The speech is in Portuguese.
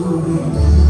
tudo.